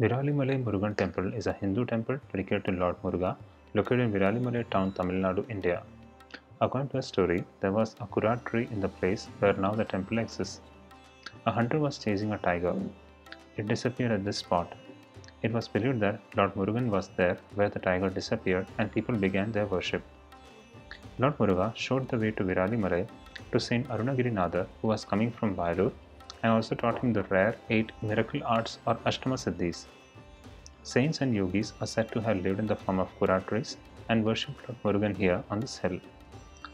Viralimalai Murugan Temple is a Hindu temple dedicated to Lord Muruga located in Viralimalai town, Tamil Nadu, India. According to a story, there was a Kura tree in the place where now the temple exists. A hunter was chasing a tiger. It disappeared at this spot. It was believed that Lord Murugan was there where the tiger disappeared and people began their worship. Lord Muruga showed the way to Viralimalai to Saint Arunagirinadar who was coming from Bayalur and also taught him the rare eight miracle arts or Ashtama Siddhis. Saints and yogis are said to have lived in the form of Kura trees and worshipped Lord Murugan here on this hill.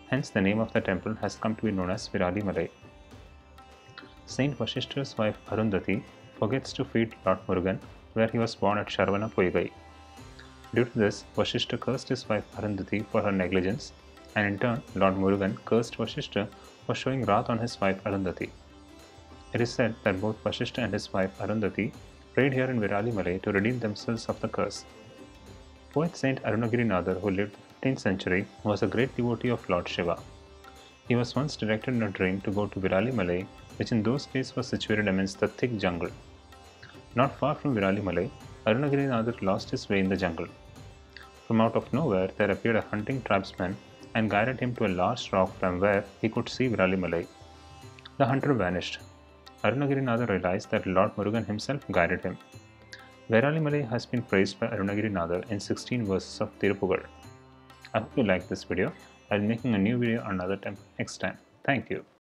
Hence, the name of the temple has come to be known as Virali Viralimalai. Saint Vashishta's wife Arundhati forgets to feed Lord Murugan where he was born at Sharvana Poigai. Due to this, Vashishta cursed his wife Arundhati for her negligence, and in turn, Lord Murugan cursed Vashishta for showing wrath on his wife Arundhati. It is said that both Vashishta and his wife Arundhati prayed here in Viralimalai to redeem themselves of the curse. Poet Saint Arunagirinadar, who lived the 15th century, was a great devotee of Lord Shiva. He was once directed in a dream to go to Viralimalai, which in those days was situated amidst the thick jungle. Not far from Viralimalai, Arunagirinadar lost his way in the jungle. From out of nowhere, there appeared a hunting tribesman and guided him to a large rock from where he could see Viralimalai. The hunter vanished. Arunagirinadar realized that Lord Murugan himself guided him. Viralimalai has been praised by Arunagiri Arunagirinadar in 16 verses of Tirupugal. I hope you liked this video. I'll be making a new video on another temple next time. Thank you.